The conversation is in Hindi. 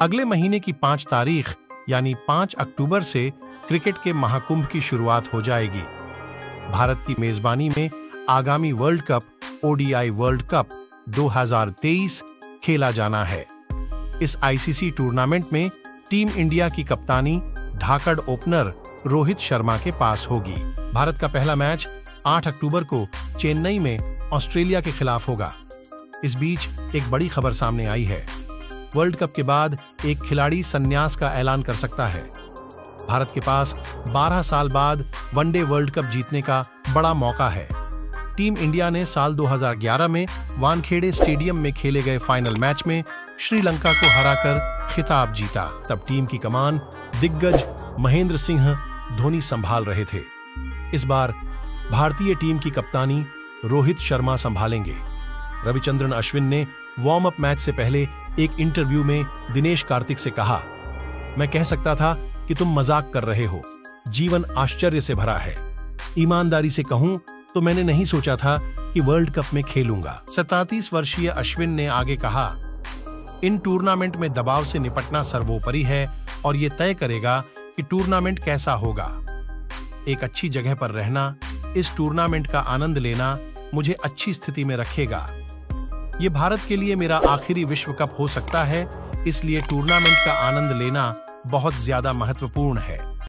अगले महीने की पाँच तारीख, यानी पाँच अक्टूबर से क्रिकेट के महाकुंभ की शुरुआत हो जाएगी। भारत की मेजबानी में आगामी world cup, ODI world cup 2023 खेला जाना है। इस आईसीसी टूर्नामेंट में टीम इंडिया की कप्तानी, ढाकड़ ओपनर रोहित शर्मा के पास होगी। भारत का पहला मैच 8 अक्टूबर को चेन्नई में ऑस्ट्रेलिया के खिलाफ होगा। इस बीच एक बड़ी खबर सामने आई है। वर्ल्ड कप के बाद एक खिलाड़ी संन्यास का ऐलान कर सकता है। भारत के पास 12 साल बाद वनडे वर्ल्ड कप जीतने का बड़ा मौका है। टीम इंडिया ने साल 2011 में वानखेड़े स्टेडियम में खेले गए फाइनल मैच में श्रीलंका को हराकर खिताब जीता। तब टीम की कमान दिग्गज महेंद्र सिंह धोनी संभाल रहे थे। इस बार भारतीय टीम की कप्तानी रोहित शर्मा संभालेंगे। रविचंद्रन अश्विन ने वार्म अप मैच से पहले एक इंटरव्यू में दिनेश कार्तिक से कहा, मैं कह सकता था कि तुम मज़ाक कर रहे हो। जीवन आश्चर्य से भरा है। ईमानदारी से कहूँ तो मैंने नहीं सोचा था कि वर्ल्ड कप में खेलूँगा सैतातीस वर्षीय अश्विन ने आगे कहा, इन टूर्नामेंट में दबाव से निपटना सर्वोपरि है और ये तय करेगा कि टूर्नामेंट कैसा होगा। एक अच्छी जगह पर रहना, इस टूर्नामेंट का आनंद लेना मुझे अच्छी स्थिति में रखेगा। ये भारत के लिए मेरा आखिरी विश्व कप हो सकता है, इसलिए टूर्नामेंट का आनंद लेना बहुत ज़्यादा महत्वपूर्ण है।